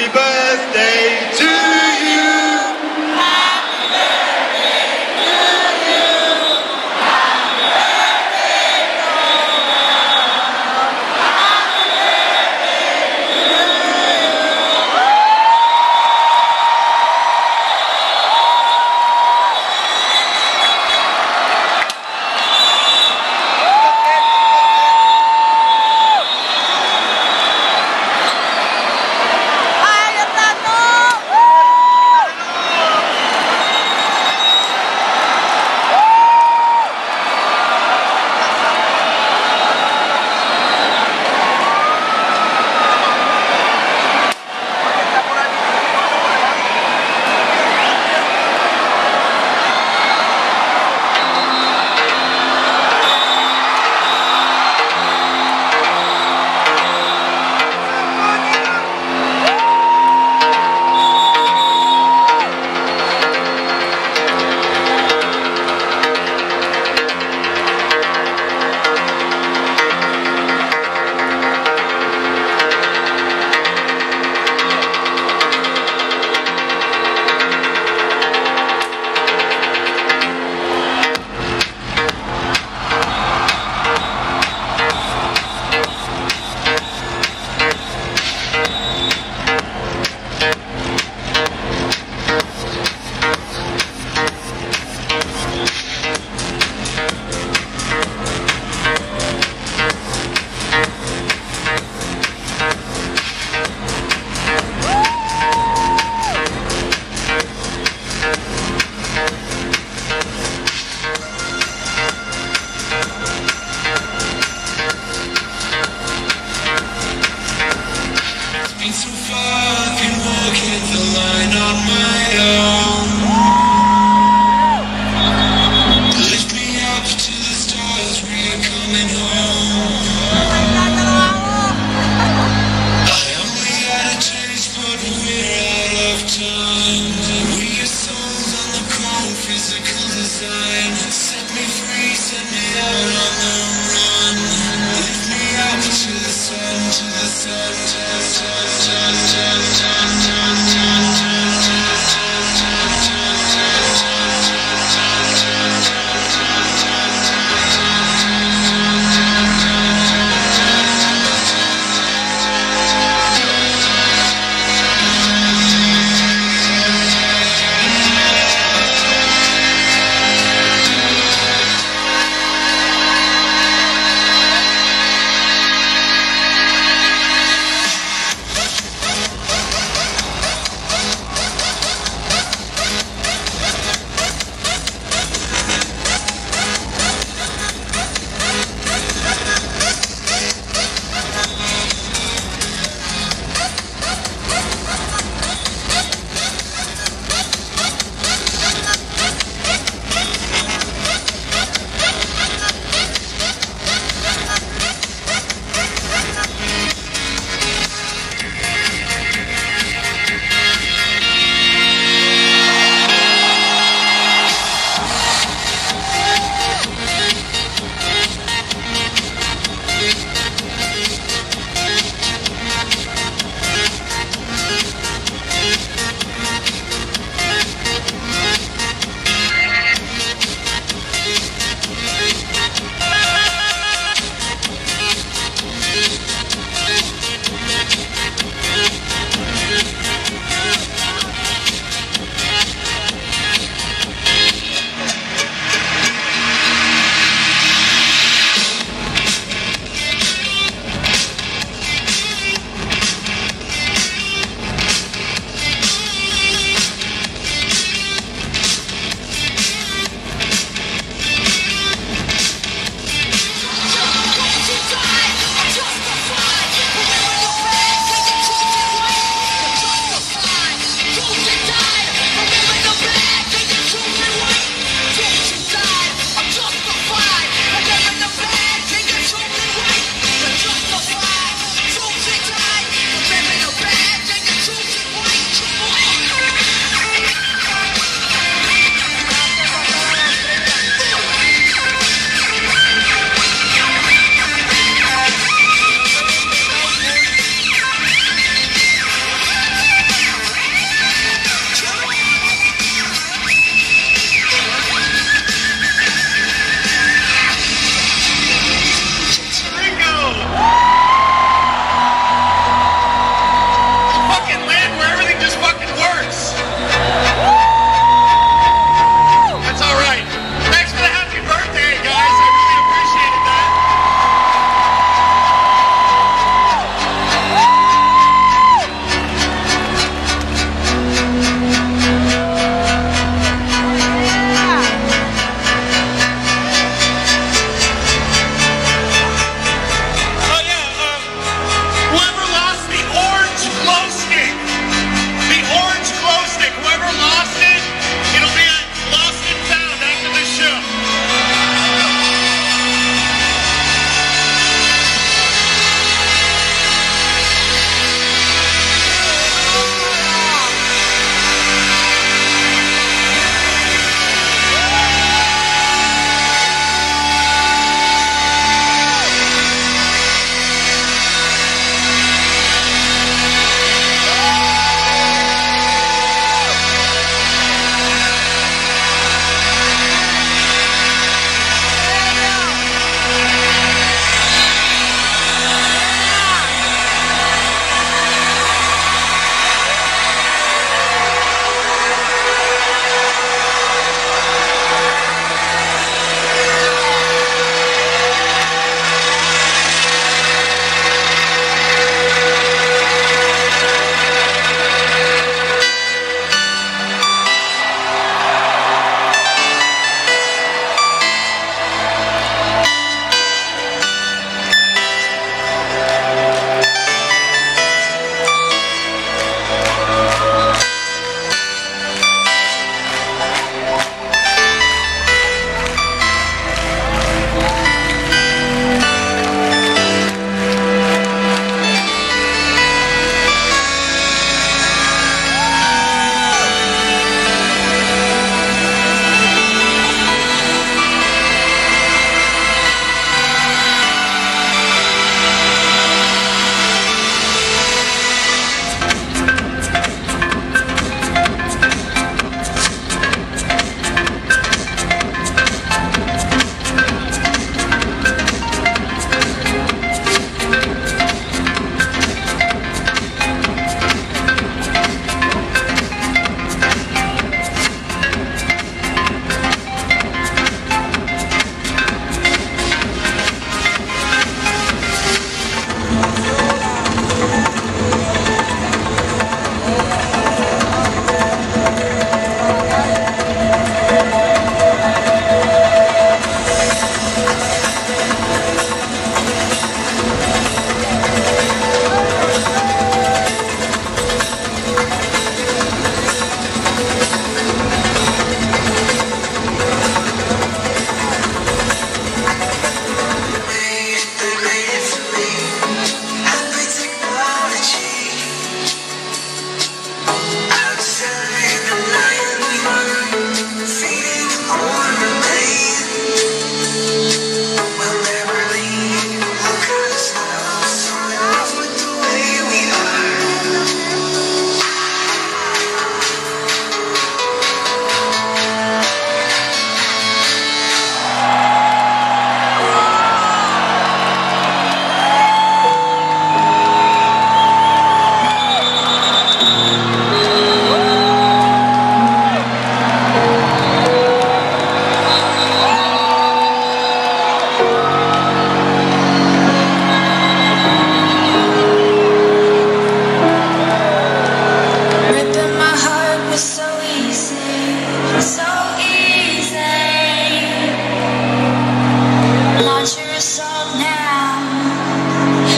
Happy birthday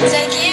Take it.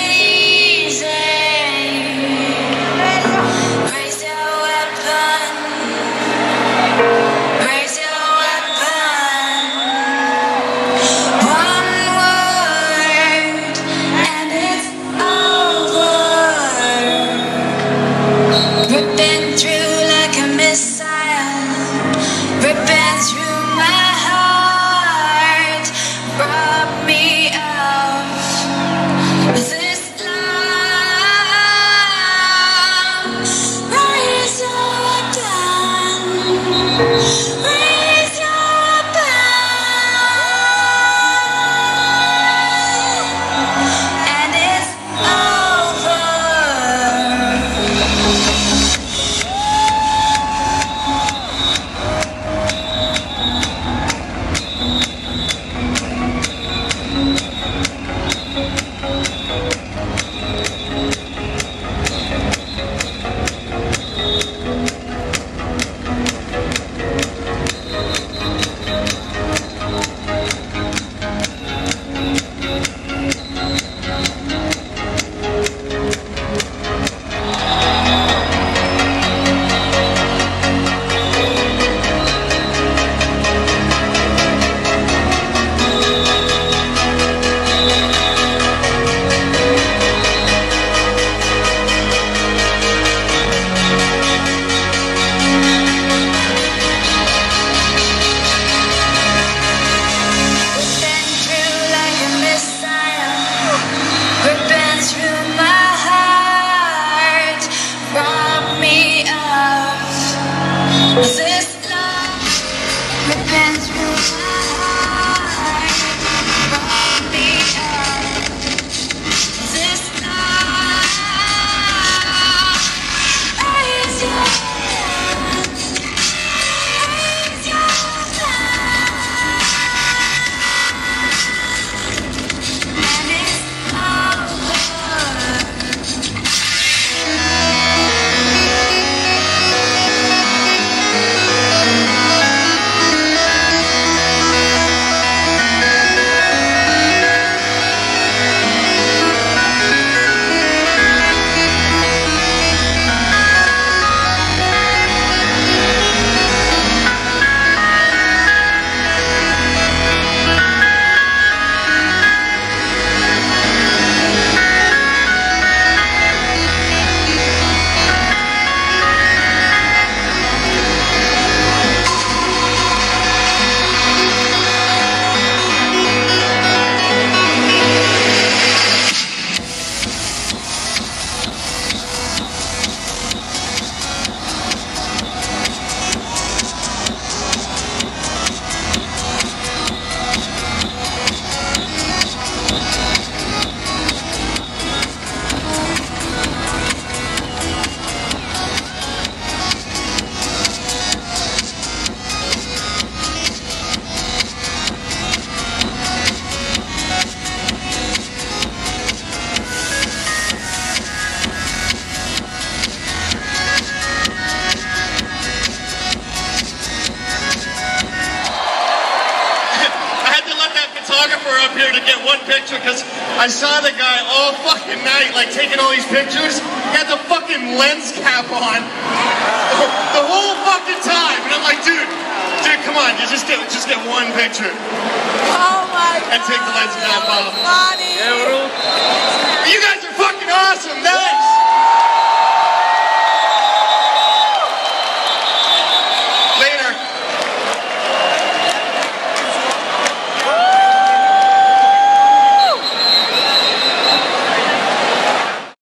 I saw the guy all fucking night, like taking all these pictures. He had the fucking lens cap on the, the whole fucking time, and I'm like, dude, dude, come on, you just get just get one picture. Oh my god. And take the lens cap that was off. Funny. You guys are fucking awesome. Thanks.